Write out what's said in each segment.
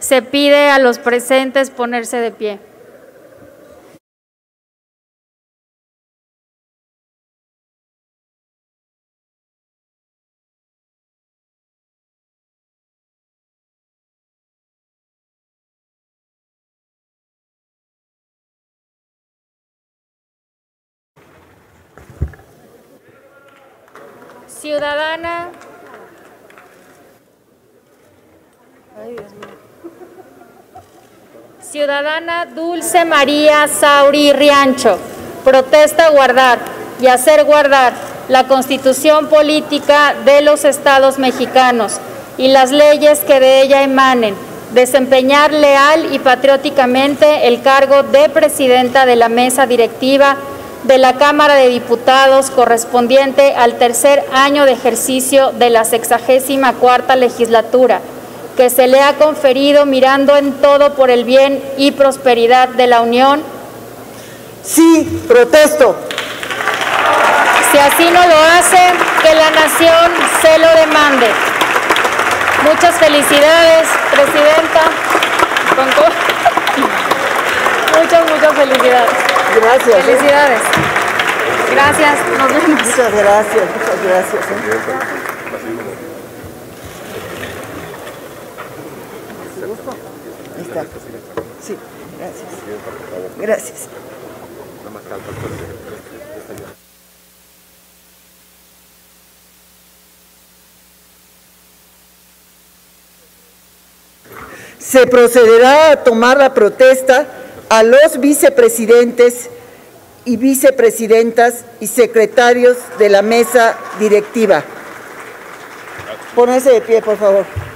Se pide a los presentes ponerse de pie. Ciudadana. Ciudadana Dulce María Sauri Riancho, protesta guardar y hacer guardar la constitución política de los estados mexicanos y las leyes que de ella emanen, desempeñar leal y patrióticamente el cargo de presidenta de la mesa directiva de la Cámara de Diputados correspondiente al tercer año de ejercicio de la sexagésima cuarta legislatura, que se le ha conferido mirando en todo por el bien y prosperidad de la Unión. Sí, protesto. Si así no lo hace, que la nación se lo demande. Muchas felicidades, Presidenta. Muchas, muchas felicidades. Gracias. ¿eh? Felicidades. Gracias. Nos vemos. Muchas gracias, muchas gracias. ¿eh? Ahí está. Sí, gracias. Gracias. Se procederá a tomar la protesta a los vicepresidentes y vicepresidentas y secretarios de la mesa directiva. Ponerse de pie, por favor.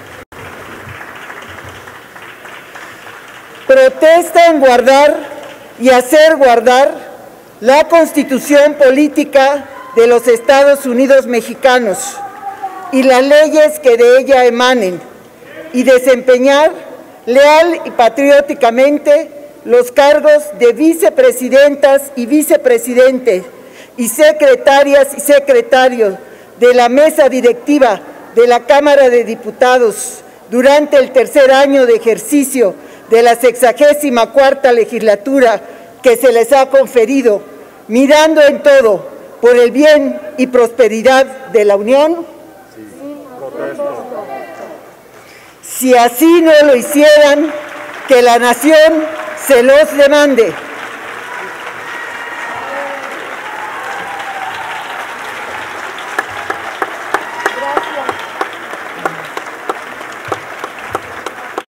Protesta en guardar y hacer guardar la constitución política de los Estados Unidos mexicanos y las leyes que de ella emanen y desempeñar leal y patrióticamente los cargos de vicepresidentas y vicepresidentes y secretarias y secretarios de la mesa directiva de la Cámara de Diputados durante el tercer año de ejercicio de la sexagésima cuarta legislatura que se les ha conferido, mirando en todo por el bien y prosperidad de la Unión? Si así no lo hicieran, que la nación se los demande.